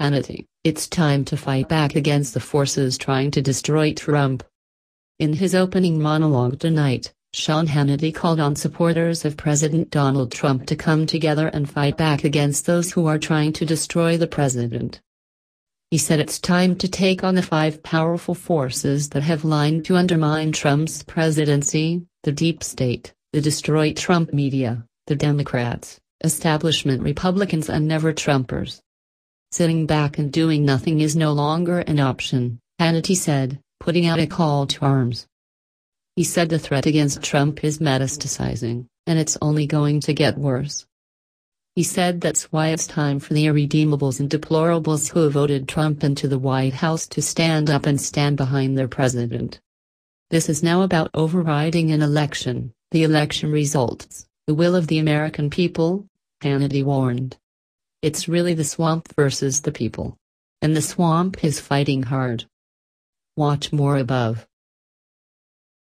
Hannity, it's time to fight back against the forces trying to destroy Trump. In his opening monologue tonight, Sean Hannity called on supporters of President Donald Trump to come together and fight back against those who are trying to destroy the president. He said it's time to take on the five powerful forces that have lined to undermine Trump's presidency the deep state, the destroy Trump media, the Democrats, establishment Republicans, and never Trumpers. Sitting back and doing nothing is no longer an option, Hannity said, putting out a call to arms. He said the threat against Trump is metastasizing, and it's only going to get worse. He said that's why it's time for the irredeemables and deplorables who voted Trump into the White House to stand up and stand behind their president. This is now about overriding an election, the election results, the will of the American people, Hannity warned. It's really the swamp versus the people. And the swamp is fighting hard. Watch more above.